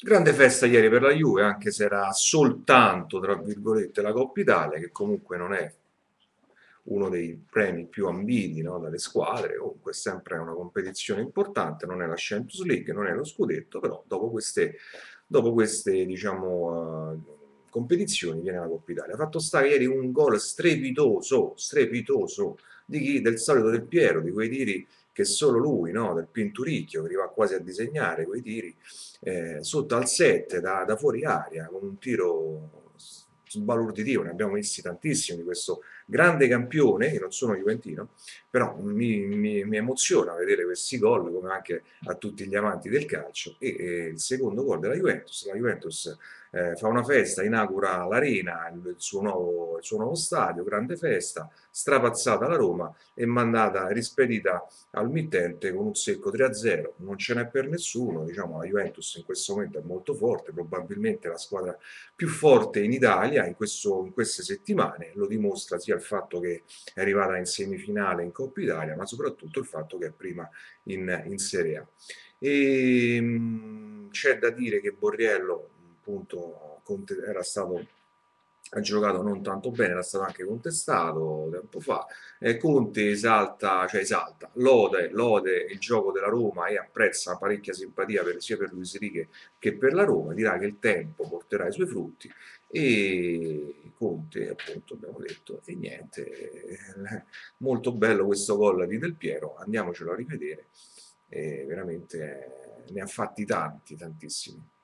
Grande festa ieri per la Juve, anche se era soltanto, tra virgolette, la Coppa Italia, che comunque non è uno dei premi più ambiti no, dalle squadre, comunque è sempre una competizione importante, non è la Champions League, non è lo scudetto, però dopo queste, dopo queste diciamo, uh, competizioni viene la Coppa Italia. Ha fatto stare ieri un gol strepitoso, strepitoso, di chi? Del solito del Piero, di quei tiri che solo lui, no, del Pinturicchio, che arriva quasi a disegnare quei tiri, eh, sotto al 7 da, da fuori aria, con un tiro sbalorditivo, ne abbiamo visti tantissimi di questo grande campione, io non sono juventino, però mi, mi, mi emoziona vedere questi gol come anche a tutti gli amanti del calcio e, e il secondo gol della Juventus, la Juventus eh, fa una festa, inaugura l'arena, il, il, suo nuovo, il suo nuovo stadio, grande festa, strapazzata la Roma e mandata, rispedita al mittente con un secco 3-0, non ce n'è per nessuno, diciamo la Juventus in questo momento è molto forte, probabilmente la squadra più forte in Italia in, questo, in queste settimane, lo dimostra sia il fatto che è arrivata in semifinale in Coppa Italia, ma soprattutto il fatto che è prima in, in Serie A. E, ehm, c'è da dire che Borriello appunto era stato ha giocato non tanto bene, era stato anche contestato tempo fa. Eh, Conte esalta, cioè esalta, lode, lode il gioco della Roma e apprezza parecchia simpatia per, sia per Luis Righe che per la Roma, dirà che il tempo porterà i suoi frutti e Conte appunto abbiamo detto e niente, molto bello questo gol di Del Piero, andiamocelo a rivedere, eh, veramente ne ha fatti tanti, tantissimi.